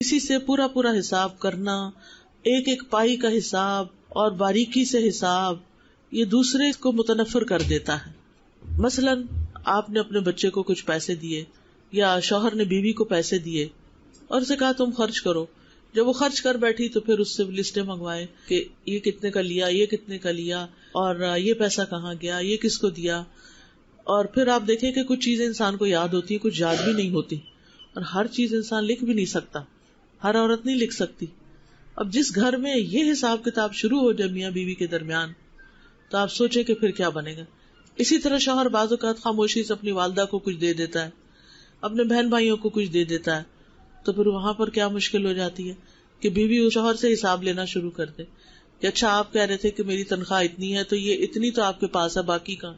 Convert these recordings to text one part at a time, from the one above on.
اسی سے پورا پورا حساب کرنا، ایک ایک پائی کا حساب اور باریکی سے حساب، یہ دوسرے کو متنفر کر دیتا ہے۔ مثلاً، آپ نے اپنے بچے کو کچھ پیسے دیے، یا شوہر نے بیوی کو پیسے دیے، اور اسے کہا تم خرچ کرو۔ جب وہ خرچ کر بیٹھی تو پھر اس سے لسٹیں منگوائے کہ یہ کتنے کا لیا، یہ کتنے کا لیا، اور یہ پیسہ کہاں گیا، یہ کس کو دیا۔ اور پھر آپ دیکھیں کہ کچھ چیزیں انسان کو یاد ہوتی ہیں، کچھ یاد بھی نہیں ہوتی۔ اور ہر چیز انسان لکھ بھی نہیں سکتا۔ ہر عورت نہیں لکھ سکتی۔ اب جس گھر میں یہ حساب کتاب شروع ہو جائے میاں بیوی کے درمیان، تو آپ سوچے کہ پھر کیا بنے گا۔ اسی طرح شوہر بعض اوقات خاموشی سے اپنی والدہ کو کچھ دے دیتا ہے، اپنے بہن بھائیوں کو کچھ دے دیتا ہے۔ تو پھر وہاں پر کیا مشکل ہو جاتی ہے کہ بیوی شوہر سے حساب لینا شروع کر دے۔ کہ اچھا آپ کہہ رہے تھے کہ میری تنخواہ اتنی ہے، تو یہ اتنی تو آپ کے پاس ہے، باقی کا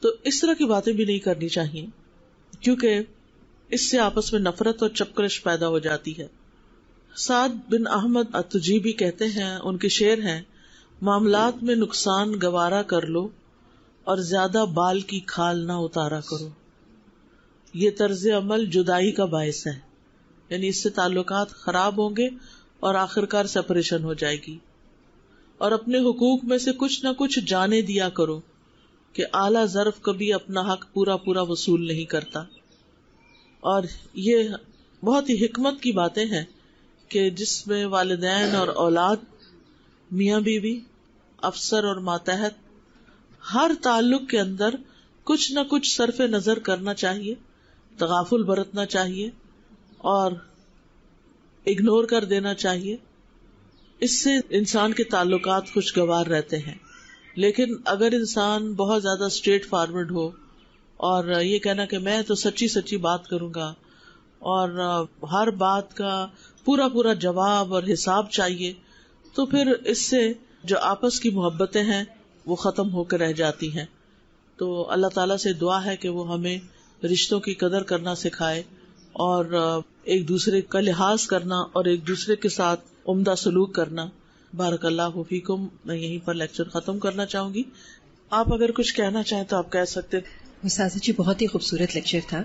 تو اس طرح کی باتیں بھی نہیں کرنی چاہیے۔ کیونکہ اس سے آپس میں نفرت اور چپکرش پیدا ہو جاتی ہے۔ سعد بن احمد اتجیبی کہتے ہیں، ان کے شعر ہیں، معاملات میں نقصان گوارا کر لو اور زیادہ بال کی کھال نہ اتارا کرو۔ یہ طرز عمل جدائی کا باعث ہے۔ یعنی اس سے تعلقات خراب ہوں گے اور آخر کار سپریشن ہو جائے گی۔ اور اپنے حقوق میں سے کچھ نہ کچھ جانے دیا کرو کہ اعلی ضرف کبھی اپنا حق پورا پورا وصول نہیں کرتا۔ اور یہ بہت ہی حکمت کی باتیں ہیں کہ جس میں والدین اور اولاد، میاں بیوی، افسر اور ماتحت، ہر تعلق کے اندر کچھ نہ کچھ صرف نظر کرنا چاہیے، تغافل برتنا چاہیے اور اگنور کر دینا چاہیے۔ اس سے انسان کے تعلقات خوشگوار رہتے ہیں۔ لیکن اگر انسان بہت زیادہ اسٹریٹ فارورڈ ہو اور یہ کہنا کہ میں تو سچی سچی بات کروں گا اور ہر بات کا پورا پورا جواب اور حساب چاہیے، تو پھر اس سے جو آپس کی محبتیں ہیں وہ ختم ہو کے رہ جاتی ہیں۔ تو اللہ تعالیٰ سے دعا ہے کہ وہ ہمیں رشتوں کی قدر کرنا سکھائے اور ایک دوسرے کا لحاظ کرنا اور ایک دوسرے کے ساتھ عمدہ سلوک کرنا۔ بارک اللہ حفیقم میں یہیں پر لیکچر ختم کرنا چاہوں گی۔ آپ اگر کچھ کہنا چاہیں تو آپ کہہ سکتے جی بہت ہی خوبصورت لیکچر تھا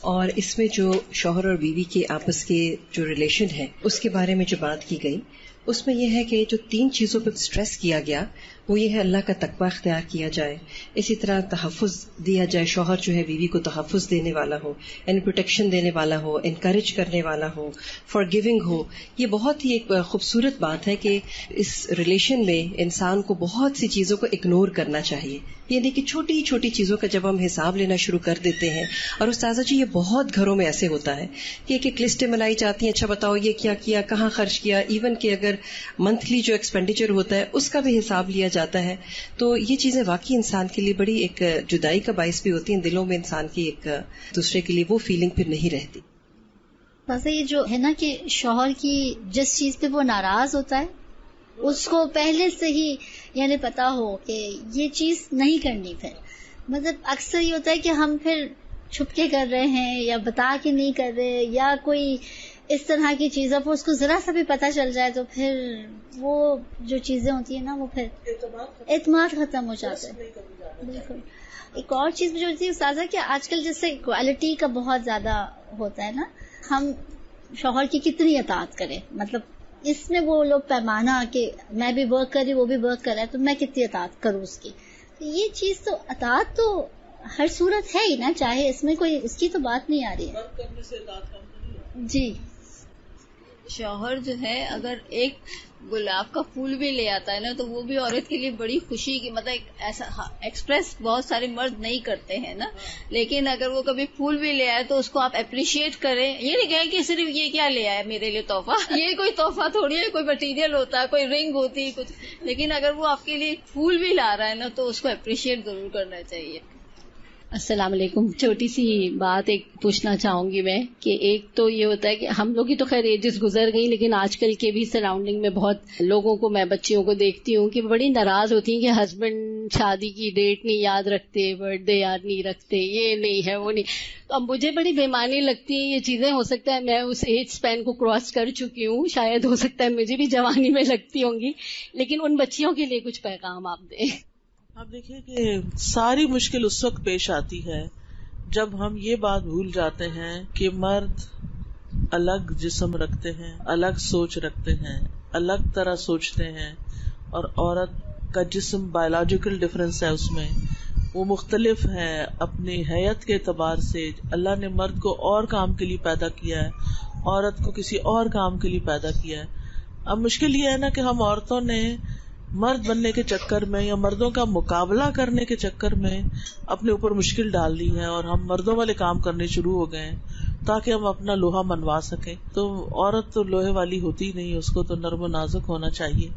اور اس میں جو شوہر اور بیوی کے آپس کے جو ریلیشن ہے، اس کے بارے میں جو بات کی گئی، اس میں یہ ہے کہ جو تین چیزوں پہ اسٹریس کیا گیا، وہ یہ ہے اللہ کا تقوی اختیار کیا جائے۔ اسی طرح تحفظ دیا جائے، شوہر جو ہے بیوی کو تحفظ دینے والا ہو یعنی پروٹیکشن دینے والا ہو انکریج کرنے والا ہو فار گیونگ ہو، یہ بہت ہی ایک خوبصورت بات ہے کہ اس ریلیشن میں انسان کو بہت سی چیزوں کو اگنور کرنا چاہیے۔ یعنی کہ چھوٹی چھوٹی چیزوں کا جب ہم حساب لینا شروع کر دیتے ہیں، اور استاذہ جی یہ بہت گھروں میں ایسے ہوتا ہے کہ ایک ایک لسٹیں ملائی جاتی ہیں اچھا بتاؤ یہ کیا کیا، کہاں خرچ کیا ایون کہ اگر منتھلی جو ایکسپینڈیچر ہوتا ہے، اس کا بھی حساب لیا جاتا ہے۔ تو یہ چیزیں واقعی انسان کے لیے بڑی ایک جدائی کا باعث بھی ہوتی ہیں، دلوں میں انسان کی ایک دوسرے کے لیے وہ فیلنگ پھر نہیں رہتی۔ ویسے یہ جو ہے نا کہ شوہر کی جس چیز پہ وہ ناراض ہوتا ہے، اس کو پہلے سے ہی یعنی پتا ہو کہ یہ چیز نہیں کرنی پھر۔ مطلب اکثر یہ ہوتا ہے کہ ہم پھر چھپ کے کر رہے ہیں یا بتا کے نہیں کر رہے یا کوئی اس طرح کی چیزوں پر اس کو ذرا سا بھی پتا چل جائے تو پھر وہ جو چیزیں ہوتی ہیں نا، وہ پھر اعتماد ختم ہو جاتا ہے۔ بالکل۔ ایک اور چیز جو ہوتی ہے، استاذہ، کہ آج کل جیسے کوالٹی کا بہت زیادہ ہوتا ہے نا، ہم شوہر کی کتنی اطاعت کریں؟ مطلب اس میں وہ لوگ پیمانہ کہ میں بھی ورک کر رہی وہ بھی ورک کر رہا ہے، تو میں کتنی اطاعت کروں اس کی؟ یہ چیز تو اطاعت تو ہر صورت ہے ہی نا چاہے اس میں کوئی اس کی تو بات نہیں آ رہی ہے۔ جی۔ شوہر جو ہے اگر ایک گلاب کا پھول بھی لے آتا ہے نا تو وہ بھی عورت کے لیے بڑی خوشی کی مطلب ایسا ایکسپریس بہت سارے مرد نہیں کرتے ہیں نا۔ لیکن اگر وہ کبھی پھول بھی لے آئے تو اس کو آپ اپریشیٹ کریں۔ یہ نہیں کہیں کہ صرف یہ کیا لے آئے میرے لیے تحفہ؟ یہ کوئی تحفہ تھوڑی ہے کوئی مٹیریل ہوتا ہے کوئی رنگ ہوتی ہے کچھ۔ لیکن اگر وہ آپ کے لیے پھول بھی لا رہا ہے نا تو اس کو اپریشیٹ ضرور کرنا چاہیے۔ السلام علیکم۔ چھوٹی سی بات ایک پوچھنا چاہوں گی میں کہ ایک تو یہ ہوتا ہے کہ ہم لوگ کی تو خیر ایجز گزر گئی لیکن آج کل کے بھی سراؤنڈنگ میں بہت لوگوں کو میں بچیوں کو دیکھتی ہوں کہ بڑی ناراض ہوتی ہیں کہ ہسبینڈ شادی کی ڈیٹ نہیں یاد رکھتے برتھ ڈے یاد نہیں رکھتے، یہ نہیں ہے، وہ نہیں۔ تو اب مجھے بڑی بےمانی لگتی ہیں، یہ چیزیں ہو سکتا ہے میں اس ایج اسپین کو کراس کر چکی ہوں، شاید ہو سکتا ہے مجھے بھی جوانی میں لگتی ہوں گی، لیکن ان بچیوں کے لیے کچھ پیغام آپ دیں۔ آپ دیکھیے کہ ساری مشکل اس وقت پیش آتی ہے جب ہم یہ بات بھول جاتے ہیں کہ مرد الگ جسم رکھتے ہیں، الگ سوچ رکھتے ہیں، الگ طرح سوچتے ہیں اور عورت کا جسم بایولوجیکل ڈفرینس ہے اس میں۔ وہ مختلف ہے اپنی حیت کے اعتبار سے۔ اللہ نے مرد کو اور کام کے لیے پیدا کیا ہے، عورت کو کسی اور کام کے لیے پیدا کیا ہے۔ اب مشکل یہ ہے نا کہ ہم عورتوں نے مرد بننے کے چکر میں یا مردوں کا مقابلہ کرنے کے چکر میں اپنے اوپر مشکل ڈال دی ہے اور ہم مردوں والے کام کرنے شروع ہو گئے ہیں تاکہ ہم اپنا لوہا منوا سکیں۔ تو عورت تو لوہے والی ہوتی نہیں، اس کو تو نرم و نازک ہونا چاہیے۔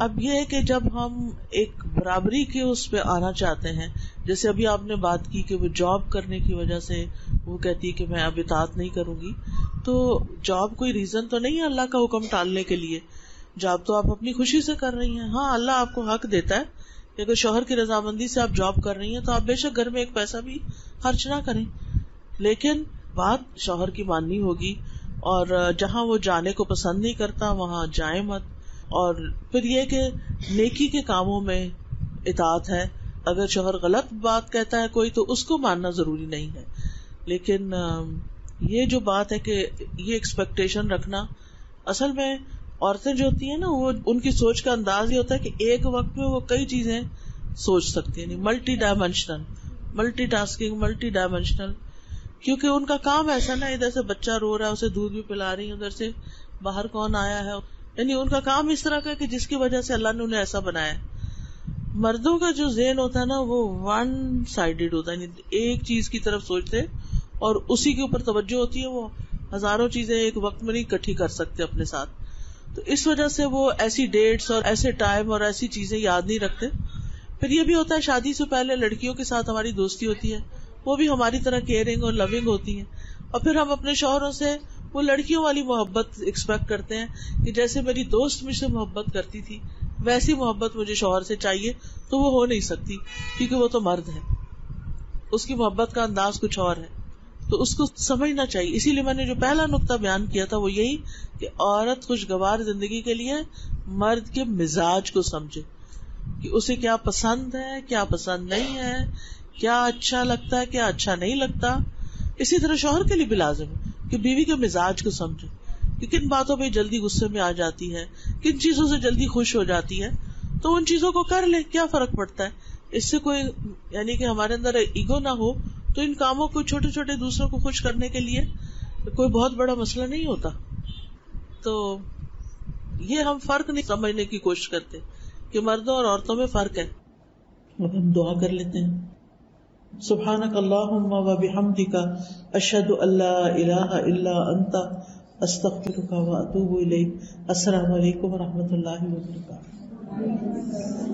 اب یہ ہے کہ جب ہم ایک برابری کے اس پہ آنا چاہتے ہیں، جیسے ابھی آپ نے بات کی کہ وہ جاب کرنے کی وجہ سے وہ کہتی ہے کہ میں اب اطاعت نہیں کروں گی، تو جاب کوئی ریزن تو نہیں ہے اللہ کا حکم ٹالنے کے لیے۔ جاب تو آپ اپنی خوشی سے کر رہی ہیں۔ ہاں اللہ آپ کو حق دیتا ہے کہ اگر شوہر کی رضامندی سے آپ جاب کر رہی ہیں تو آپ بے شک گھر میں ایک پیسہ بھی خرچ نہ کریں۔ لیکن بات شوہر کی ماننی ہوگی اور جہاں وہ جانے کو پسند نہیں کرتا، وہاں جائیں مت۔ اور پھر یہ کہ نیکی کے کاموں میں اطاعت ہے۔ اگر شوہر غلط بات کہتا ہے کوئی تو اس کو ماننا ضروری نہیں ہے۔ لیکن یہ جو بات ہے کہ یہ ایکسپیکٹیشن رکھنا، اصل میں عورتیں جو ہوتی ہیں نا، وہ ان کی سوچ کا انداز یہ ہوتا ہے کہ ایک وقت میں وہ کئی چیزیں سوچ سکتی ہیں۔ Multidimensional multitasking multidimensional کیونکہ ان کا کام ایسا نا، ادھر سے بچہ رو رہا ہے، اسے دودھ بھی پلا رہی ادھر سے باہر کون آیا ہے۔ یعنی ان کا کام اس طرح کا کہ جس کی وجہ سے اللہ نے انہیں ایسا بنایا مردوں کا جو ذہن ہوتا ہے نا، وہ ون سائڈیڈ ہوتا ہے۔ یعنی ایک چیز کی طرف سوچتے اور اسی کے اوپر توجہ ہوتی ہے، وہ ہزاروں چیزیں ایک وقت میں نہیں کٹھی کر سکتے اپنے ساتھ۔ تو اس وجہ سے وہ ایسی ڈیٹس اور ایسے ٹائم اور ایسی چیزیں یاد نہیں رکھتے۔ پھر یہ بھی ہوتا ہے شادی سے پہلے لڑکیوں کے ساتھ ہماری دوستی ہوتی ہے۔ وہ بھی ہماری طرح کیئرنگ اور لونگ ہوتی ہیں۔ اور پھر ہم اپنے شوہروں سے وہ لڑکیوں والی محبت ایکسپیکٹ کرتے ہیں کہ جیسے میری دوست مجھ سے محبت کرتی تھی، ویسی محبت مجھے شوہر سے چاہیے تو وہ ہو نہیں سکتی کیونکہ وہ تو مرد ہے۔ اس کی محبت کا انداز کچھ اور ہے۔ تو اس کو سمجھنا چاہیے۔ اسی لیے میں نے جو پہلا نقطہ بیان کیا تھا وہ یہی کہ عورت خوشگوار زندگی کے لیے مرد کے مزاج کو سمجھے کہ اسے کیا پسند ہے، کیا پسند نہیں ہے، کیا اچھا لگتا ہے، کیا اچھا نہیں لگتا۔ اسی طرح شوہر کے لیے بھی لازم ہے کہ بیوی کے مزاج کو سمجھے کہ کن باتوں پہ جلدی غصے میں آ جاتی ہے، کن چیزوں سے جلدی خوش ہو جاتی ہے۔ تو ان چیزوں کو کر لے، کیا فرق پڑتا ہے؟ اس سے کوئی یعنی کہ ہمارے اندر ایگو نہ ہو تو ان کاموں کو چھوٹے چھوٹے دوسروں کو خوش کرنے کے لیے کوئی بہت بڑا مسئلہ نہیں ہوتا۔ تو یہ ہم فرق نہیں سمجھنے کی کوشش کرتے کہ مردوں اور عورتوں میں فرق ہے۔ اب ہم دعا کر لیتے ہیں۔ سبحان کا اللہ و بحمدک، اشہد اللہ الہ الا انت، استغفرک و اتوب الیک۔ السلام علیکم و رحمۃ اللہ وبرکاتہ۔